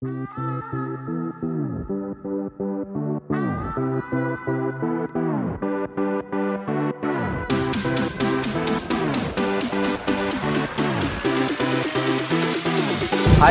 Hi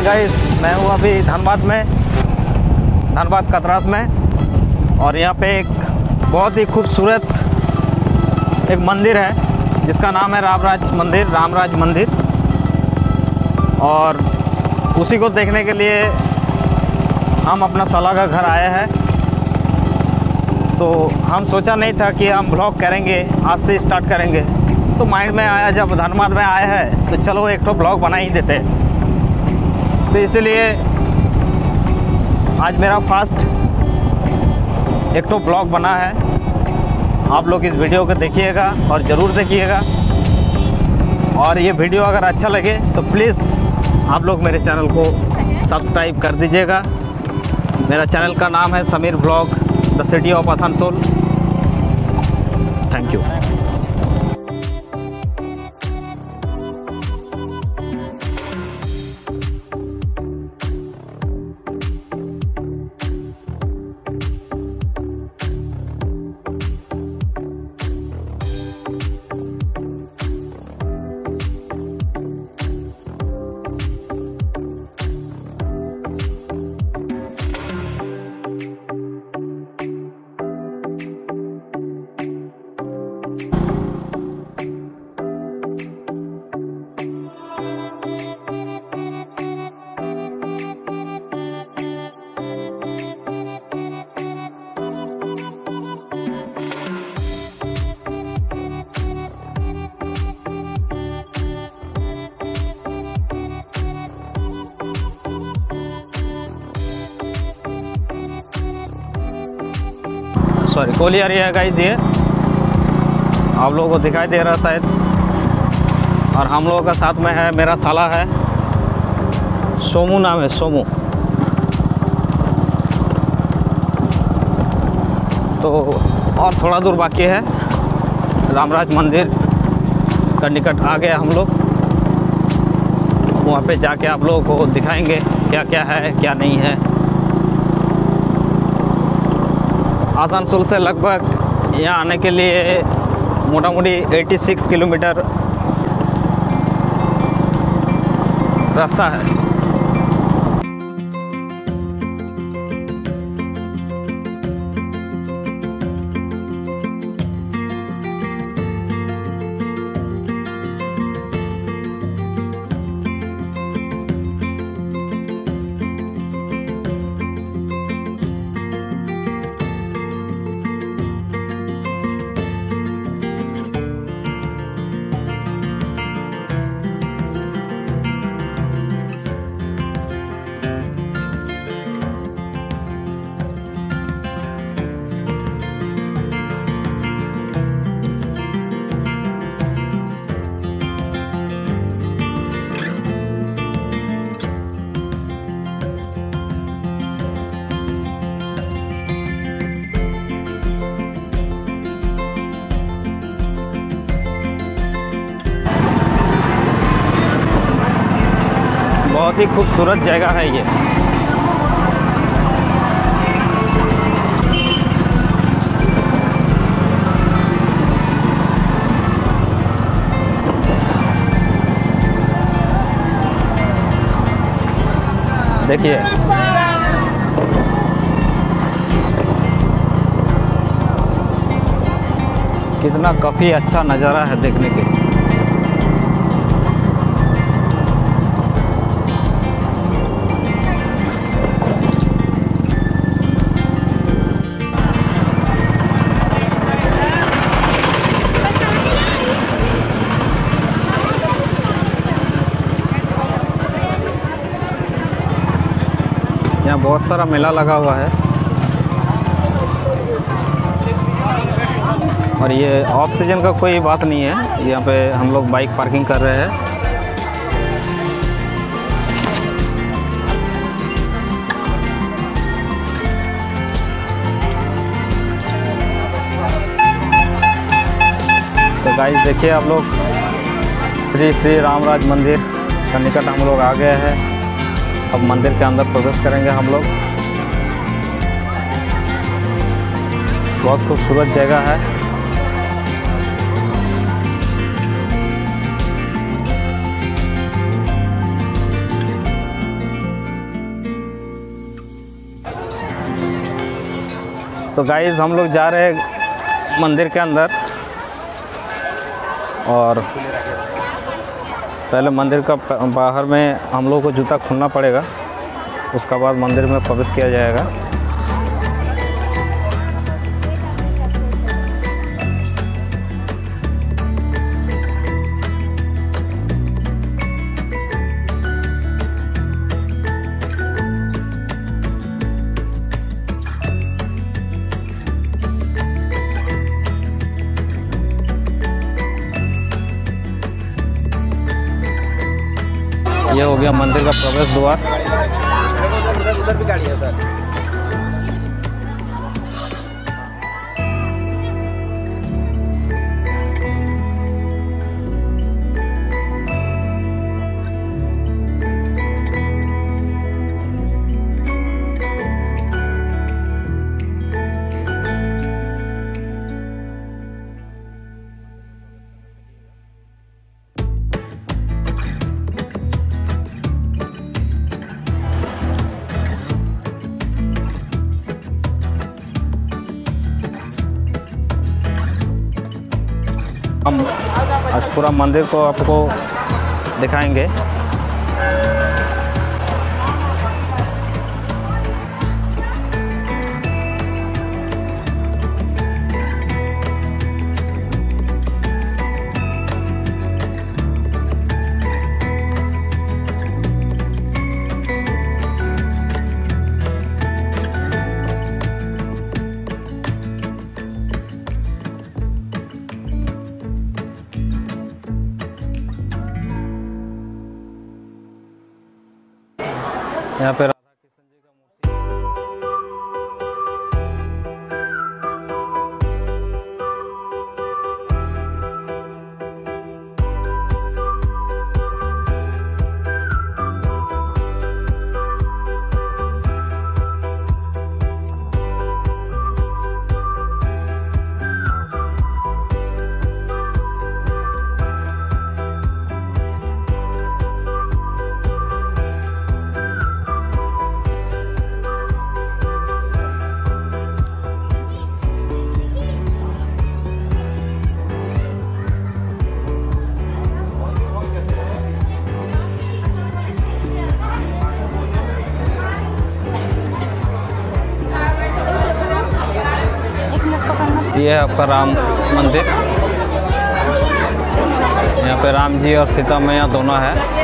guys मैं हूँ अभी धनबाद में, धनबाद कतरास में, और यहाँ पे एक बहुत ही खूबसूरत एक मंदिर है, जिसका नाम है रामराज मंदिर रामराज मंदिर। और उसी को देखने के लिए हम अपना सलाह का घर आए हैं। तो हम सोचा नहीं था कि हम ब्लॉग करेंगे, आज से स्टार्ट करेंगे। तो माइंड में आया, जब धनबाद में आए हैं तो चलो एक तो ब्लॉग बना ही देते तो इसलिए आज मेरा फ़र्स्ट एक तो ब्लॉग बना है। आप लोग इस वीडियो को देखिएगा और ज़रूर देखिएगा। और ये वीडियो अगर अच्छा लगे तो प्लीज़ आप लोग मेरे चैनल को सब्सक्राइब कर दीजिएगा। मेरा चैनल का नाम है Sameer blog the city of Asansol. Thank you sorry Koli आ रही है गाइज़ ये। आप लोगों को दिखाई दे रहा शायद। और हम लोगों का साथ में है, मेरा साला है। सोमू नाम है, सोमू। तो और थोड़ा दूर बाकी है। रामराज मंदिर का निकट आ गए हम लोग। वहाँ पे जाके आप लोगों को दिखाएँगे क्या क्या है, क्या नहीं है। आसनसोल से लगभग यहाँ आने के लिए मोटा मोटी 86 किलोमीटर रास्ता है। ही खूबसूरत जगह है ये। देखिए। कितना काफ़ी अच्छा नज़ारा है देखने के। बहुत सारा मेला लगा हुआ है। और ये ऑफ़ सीज़न का कोई बात नहीं है। यहाँ पे हम लोग बाइक पार्किंग कर रहे हैं। तो गाइस देखिए आप लोग, श्री श्री रामराज मंदिर का निकट हम लोग आ गए हैं। अब मंदिर के अंदर प्रवेश करेंगे हम लोग। बहुत खूबसूरत जगह है। तो गाइज़ हम लोग जा रहे हैं मंदिर के अंदर। और पहले मंदिर का बाहर में हम लोग को जूता खुलना पड़ेगा। उसके बाद मंदिर में प्रवेश किया जाएगा। गया मंदिर का प्रवेश द्वार। उधर उधर भी गाड़ी है हम आज पूरा मंदिर को आपको दिखाएँगे। यहाँ पे ये है आपका राम मंदिर। यहाँ पे राम जी और सीता मैया दोनों है।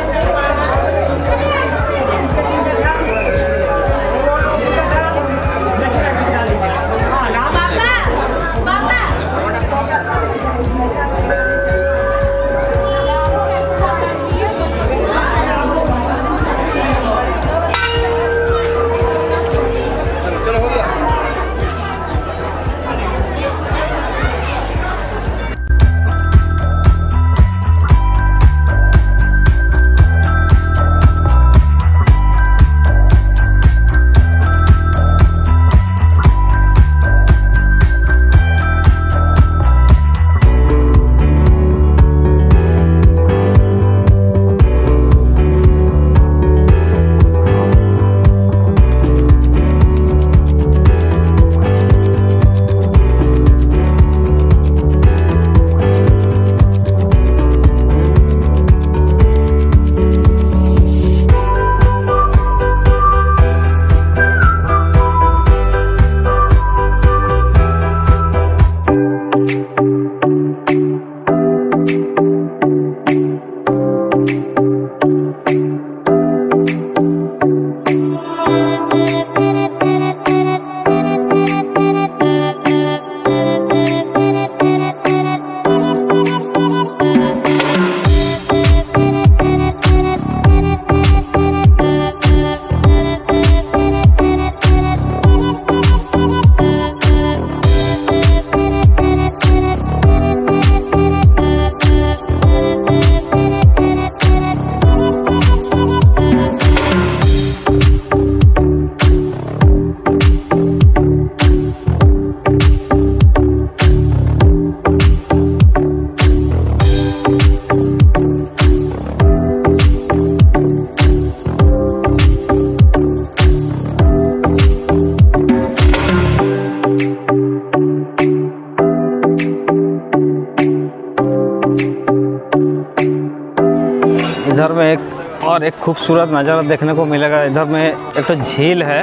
और एक खूबसूरत नज़ारा देखने को मिलेगा। इधर में एक तो झील है।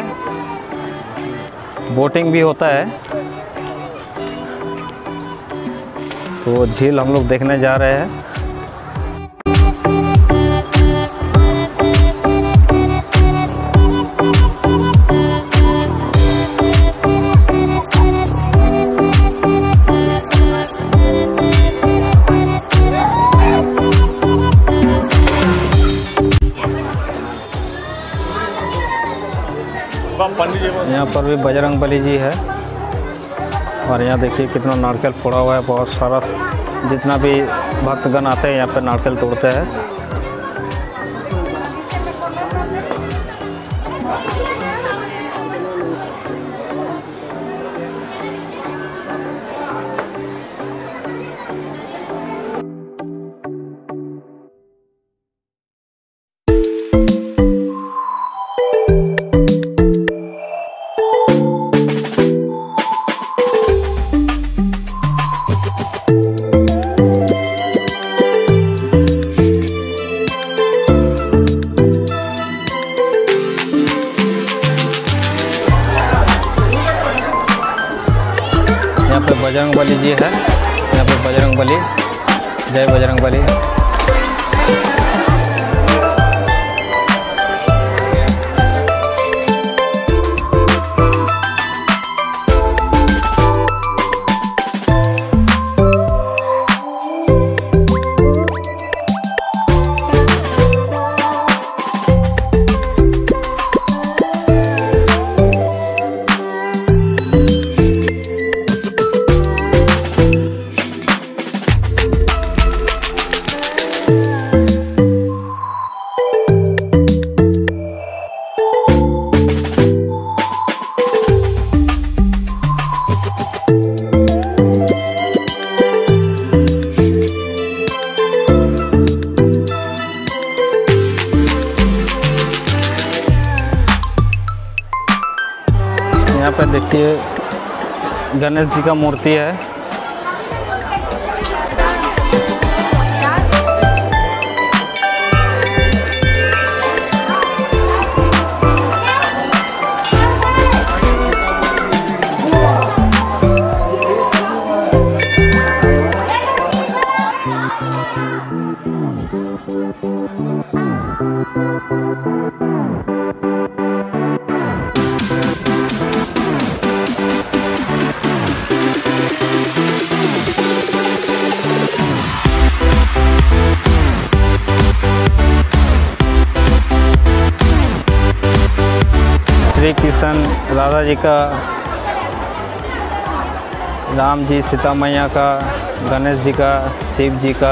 बोटिंग भी होता है। तो झील हम लोग देखने जा रहे हैं। पर भी बजरंग बली जी है। और यहाँ देखिए कितना नारकेल फोड़ा हुआ है, बहुत सारा जितना भी भक्तगण आते हैं, यहाँ पर नारकेल तोड़ते हैं। बजरंग बली जी है। यहाँ पर बजरंग बली जय बजरंग बली देखिए गणेश जी का मूर्ति है। जी का राम जी सीता मैया का गणेश जी का शिव जी का